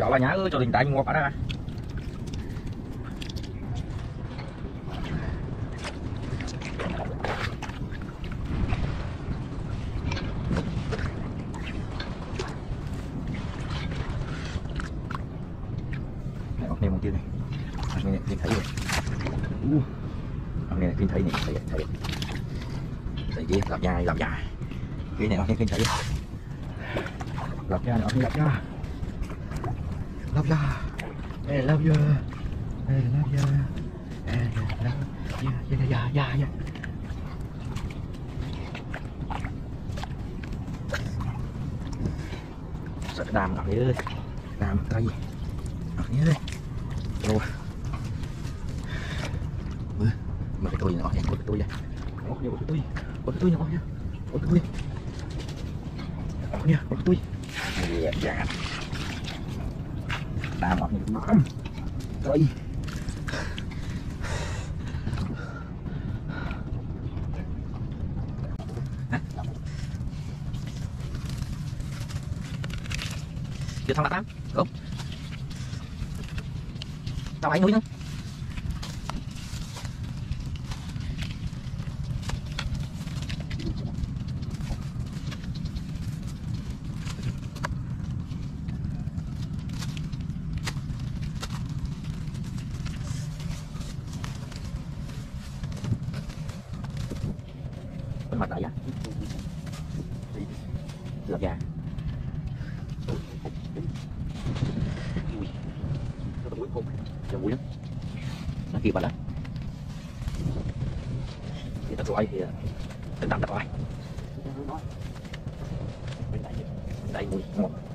chọn bà nhã ơi cho đình tại ngọt ở đây này một tiêu này. Này này thấy rồi uh. này này thấy này thấy thấy. Thấy kia làm dài làm dài cái này ông thấy thấy làm da ông làm love ya. I love you I love ya. Da ê làm da da da da sợ đàm ngọc ơi. Đàm tay ngọc ơi đâu à? mở cái tôi nhỏ nha, cái tôi nha, nhỏ nha, cái tôi, cái tôi nhỏ nha, cái tôi, nhỏ nha, cái tôi, dạ dạ, đá ngọt như bám, tôi, chưa thông đã tám, đúng, tao ấy nuôi nữa. Mặt lại vậy lật gà ui nó mũi không giờ mũi lắm nó kia bật lắm thì ta rồi thì ờ, tình tạm ta rồi đây bên ngon